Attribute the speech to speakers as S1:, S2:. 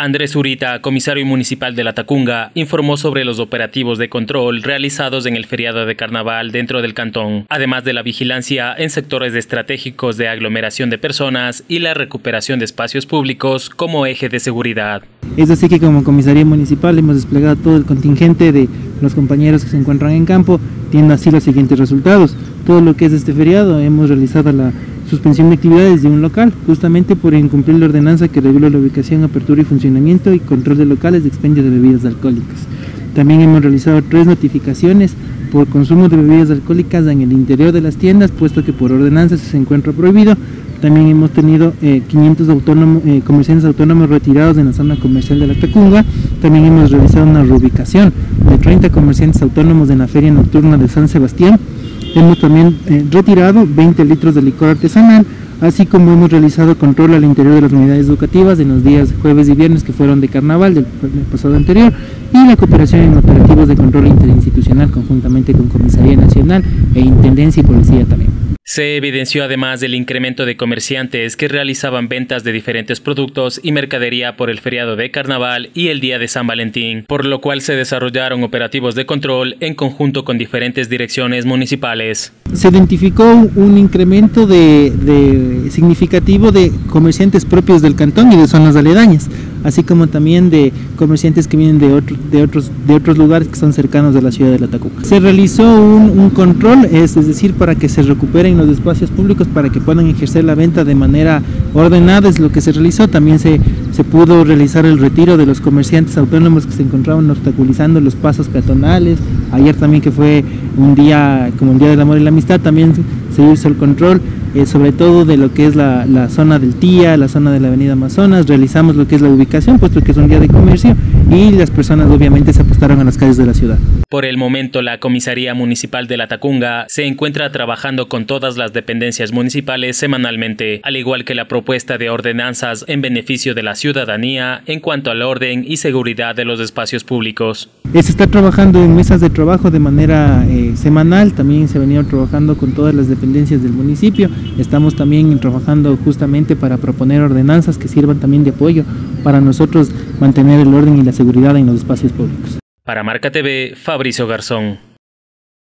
S1: Andrés Urita, comisario municipal de La Tacunga, informó sobre los operativos de control realizados en el feriado de carnaval dentro del cantón, además de la vigilancia en sectores estratégicos de aglomeración de personas y la recuperación de espacios públicos como eje de seguridad.
S2: Es así que como comisaría municipal hemos desplegado todo el contingente de los compañeros que se encuentran en campo, tienen así los siguientes resultados. Todo lo que es este feriado hemos realizado la suspensión de actividades de un local, justamente por incumplir la ordenanza que regula la ubicación, apertura y funcionamiento y control de locales de expendio de bebidas alcohólicas. También hemos realizado tres notificaciones por consumo de bebidas alcohólicas en el interior de las tiendas, puesto que por ordenanza se encuentra prohibido. También hemos tenido 500 autónomos, eh, comerciantes autónomos retirados en la zona comercial de la Tacunga. También hemos realizado una reubicación de 30 comerciantes autónomos en la feria nocturna de San Sebastián Hemos también eh, retirado 20 litros de licor artesanal, así como hemos realizado control al interior de las unidades educativas en los días jueves y viernes que fueron de carnaval del, pasado anterior y la cooperación en operativos de control interinstitucional conjuntamente con Comisaría Nacional e Intendencia y Policía también.
S1: Se evidenció además el incremento de comerciantes que realizaban ventas de diferentes productos y mercadería por el feriado de Carnaval y el día de San Valentín, por lo cual se desarrollaron operativos de control en conjunto con diferentes direcciones municipales.
S2: Se identificó un incremento de, significativo de comerciantes propios del cantón y de zonas aledañas así como también de comerciantes que vienen de, de, otros, de otros lugares que son cercanos a la ciudad de La Tacuca. Se realizó un, control, es, decir, para que se recuperen los espacios públicos, para que puedan ejercer la venta de manera ordenada, es lo que se realizó. También se, se pudo realizar el retiro de los comerciantes autónomos que se encontraban obstaculizando los pasos peatonales. Ayer también que fue un día como el Día del Amor y la Amistad, también se hizo el control eh, sobre todo de lo que es la, la, zona del TIA, la zona de la Avenida Amazonas, realizamos lo que es la ubicación, puesto que es un día de comercio y las personas obviamente se apostaron a las calles de la ciudad.
S1: Por el momento, la Comisaría Municipal de La Tacunga se encuentra trabajando con todas las dependencias municipales semanalmente, al igual que la propuesta de ordenanzas en beneficio de la ciudadanía en cuanto al orden y seguridad de los espacios públicos.
S2: Se está trabajando en mesas de trabajo de manera eh, semanal, también se ha venido trabajando con todas las dependencias del municipio, estamos también trabajando justamente para proponer ordenanzas que sirvan también de apoyo para nosotros mantener el orden y la seguridad en los espacios públicos.
S1: Para Marca TV, Fabricio Garzón.